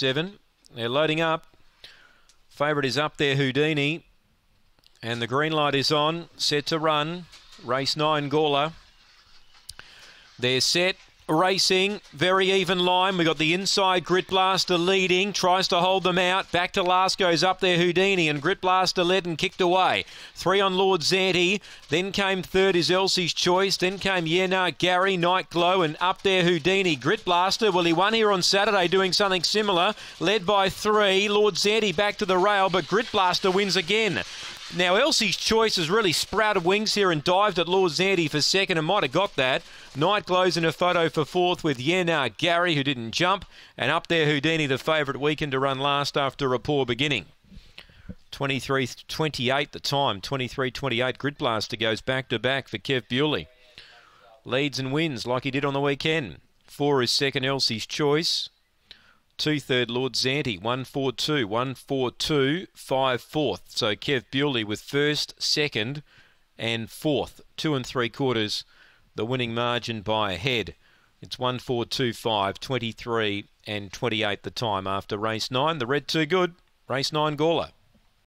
seven. They're loading up. Favourite is up there, Houdini. And the green light is on, set to run. Race nine, Gawler. They're set racing, very even line. We've got the inside Grit Blaster leading, tries to hold them out. Back to last goes up there Houdini, and Grit Blaster led and kicked away. Three on Lord Zanti. Then came third is Elsie's Choice. Then came Yena, Gary, Night Glow, and up there Houdini. Grit Blaster, well, he won here on Saturday doing something similar, led by three. Lord Zanti back to the rail, but Grit Blaster wins again. Now, Elsie's choice has really sprouted wings here and dived at Lord Zanti for second and might have got that. Night glows in a photo for fourth with Yenar Gary, who didn't jump. And up there, Houdini, the favourite weekend to run last after a poor beginning. 23 28 the time, 23 28. Grit Blaster goes back to back for Kev Bewley. Leads and wins like he did on the weekend. Four is second, Elsie's choice two third Lord Zanti, one four two, one four two, five fourth. So Kev Bewley with first, second, and fourth, two and three quarters, the winning margin by a head. It's one four two five, 23 and 28 the time after race nine. The red too good, race nine Gawler.